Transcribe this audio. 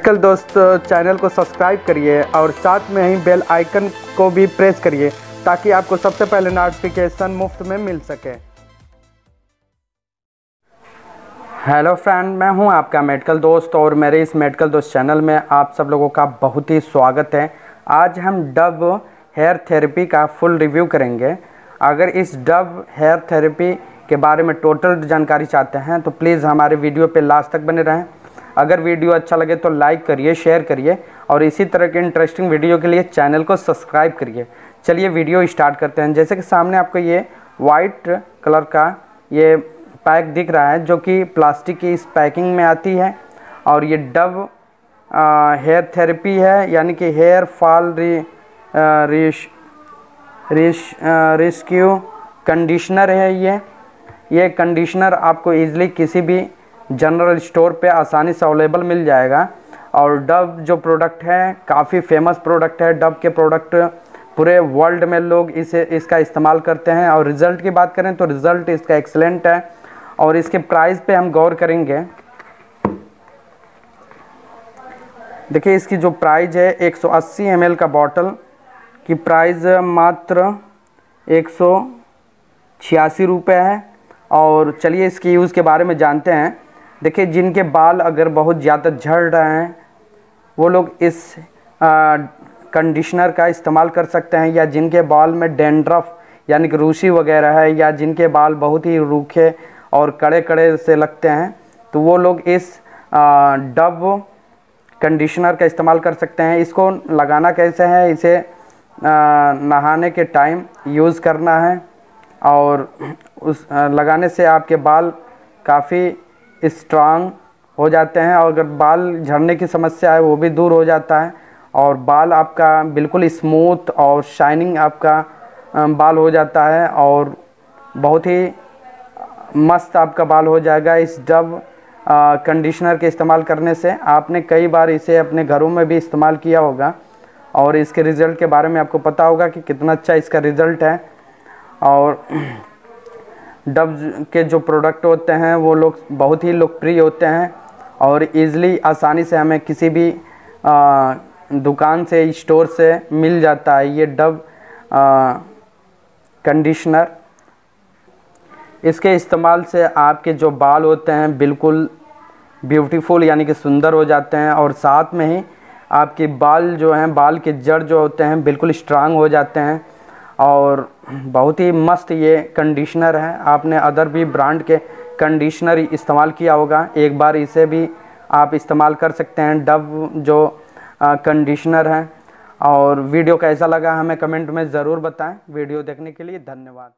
Medical दोस्त, channel को subscribe करिए और साथ में ही बेल आइकन को भी प्रेस करिए ताकि आपको सबसे पहले नोटिफिकेशन मुफ़्त में मिल सके। हेलो फ्रेंड मैं हूँ आपका मेडिकल दोस्त और मेरे इस मेडिकल दोस्त चैनल में आप सब लोगों का बहुत ही स्वागत है। आज हम डब हेयर थेरेपी का फुल रिव्यू करेंगे। अगर इस डब हेयर थेरेपी के बारे में टोटल जानकारी चाहते हैं तो प्लीज़ हमारे वीडियो पे लास्ट तक बने रहें। अगर वीडियो अच्छा लगे तो लाइक करिए, शेयर करिए और इसी तरह के इंटरेस्टिंग वीडियो के लिए चैनल को सब्सक्राइब करिए। चलिए वीडियो स्टार्ट करते हैं। जैसे कि सामने आपको ये वाइट कलर का ये पैक दिख रहा है, जो कि प्लास्टिक की इस पैकिंग में आती है और ये डब हेयर थेरेपी है, यानी कि हेयर फॉल री रिश रिश रेस्क्यू कंडीशनर है ये। ये कंडीशनर आपको इजीली किसी भी जनरल स्टोर पे आसानी से अवेलेबल मिल जाएगा। और डब जो प्रोडक्ट है, काफ़ी फ़ेमस प्रोडक्ट है। डब के प्रोडक्ट पूरे वर्ल्ड में लोग इसे, इसका इस्तेमाल करते हैं। और रिज़ल्ट की बात करें तो रिज़ल्ट इसका एक्सलेंट है। और इसके प्राइस पे हम गौर करेंगे। देखिए, इसकी जो प्राइस है 180 ml का बॉटल की प्राइस मात्र एक सौ छियासी रुपये है। और चलिए इसके यूज़ के बारे में जानते हैं। देखिए, जिनके बाल अगर बहुत ज़्यादा झड़ रहे हैं, वो लोग इस कंडीशनर का इस्तेमाल कर सकते हैं, या जिनके बाल में डेंड्रफ, यानी कि रूसी वगैरह है, या जिनके बाल बहुत ही रूखे और कड़े कड़े से लगते हैं तो वो लोग इस डब कंडीशनर का इस्तेमाल कर सकते हैं। इसको लगाना कैसे है, इसे नहाने के टाइम यूज़ करना है, और उस लगाने से आपके बाल काफ़ी स्ट्रांग हो जाते हैं और अगर बाल झड़ने की समस्या है, वो भी दूर हो जाता है और बाल आपका बिल्कुल स्मूथ और शाइनिंग आपका बाल हो जाता है और बहुत ही मस्त आपका बाल हो जाएगा। इस डब कंडीशनर के इस्तेमाल करने से आपने कई बार इसे अपने घरों में भी इस्तेमाल किया होगा और इसके रिज़ल्ट के बारे में आपको पता होगा कि कितना अच्छा इसका रिज़ल्ट है। और डब के जो प्रोडक्ट होते हैं वो लोग बहुत ही लोकप्रिय होते हैं और ईज़िली आसानी से हमें किसी भी आ, दुकान से स्टोर से मिल जाता है ये डब कंडीशनर इसके इस्तेमाल से आपके जो बाल होते हैं बिल्कुल ब्यूटीफुल यानी कि सुंदर हो जाते हैं और साथ में ही आपके बाल जो हैं बाल के जड़ जो होते हैं बिल्कुल स्ट्रांग हो जाते हैं। और बहुत ही मस्त ये कंडीशनर है। आपने अदर भी ब्रांड के कंडीशनर इस्तेमाल किया होगा। एक बार इसे भी आप इस्तेमाल कर सकते हैं। डब जो कंडीशनर है। और वीडियो कैसा लगा हमें कमेंट में ज़रूर बताएँ। वीडियो देखने के लिए धन्यवाद।